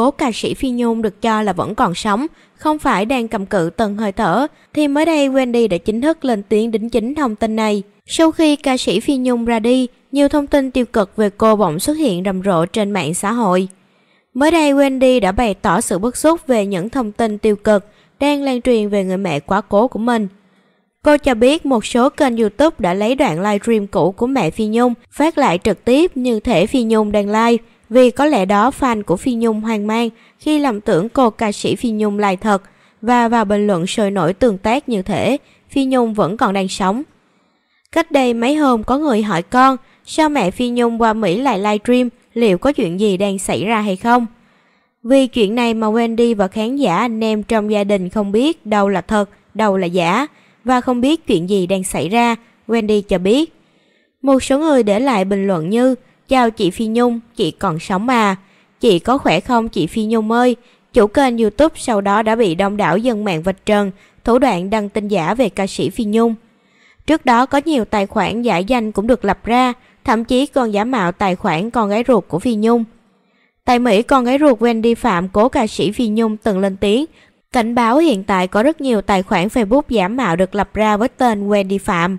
cố ca sĩ Phi Nhung được cho là vẫn còn sống, không phải đang cầm cự từng hơi thở, thì mới đây Wendy đã chính thức lên tiếng đính chính thông tin này. Sau khi ca sĩ Phi Nhung ra đi, nhiều thông tin tiêu cực về cô bỗng xuất hiện rầm rộ trên mạng xã hội. Mới đây Wendy đã bày tỏ sự bức xúc về những thông tin tiêu cực đang lan truyền về người mẹ quá cố của mình. Cô cho biết một số kênh youtube đã lấy đoạn livestream cũ của mẹ Phi Nhung phát lại trực tiếp như thể Phi Nhung đang live vì có lẽ đó fan của Phi Nhung hoang mang khi lầm tưởng cô ca sĩ Phi Nhung lại thật và vào bình luận sôi nổi tương tác như thể Phi Nhung vẫn còn đang sống. Cách đây mấy hôm có người hỏi con sao mẹ Phi Nhung qua Mỹ lại livestream liệu có chuyện gì đang xảy ra hay không? Vì chuyện này mà Wendy và khán giả anh em trong gia đình không biết đâu là thật, đâu là giả và không biết chuyện gì đang xảy ra, Wendy cho biết. Một số người để lại bình luận như Chào chị Phi Nhung, chị còn sống à? Chị có khỏe không chị Phi Nhung ơi? Chủ kênh youtube sau đó đã bị đông đảo dân mạng vạch trần, thủ đoạn đăng tin giả về ca sĩ Phi Nhung. Trước đó có nhiều tài khoản giả danh cũng được lập ra, thậm chí còn giả mạo tài khoản con gái ruột của Phi Nhung. Tại Mỹ, con gái ruột Wendy Phạm, cố ca sĩ Phi Nhung từng lên tiếng, cảnh báo hiện tại có rất nhiều tài khoản Facebook giả mạo được lập ra với tên Wendy Phạm.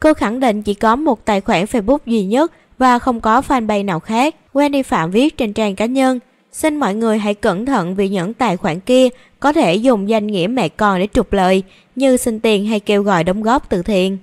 Cô khẳng định chỉ có một tài khoản Facebook duy nhất và không có fanpage nào khác. Wendy Phạm viết trên trang cá nhân, xin mọi người hãy cẩn thận vì những tài khoản kia có thể dùng danh nghĩa mẹ con để trục lợi, như xin tiền hay kêu gọi đóng góp từ thiện.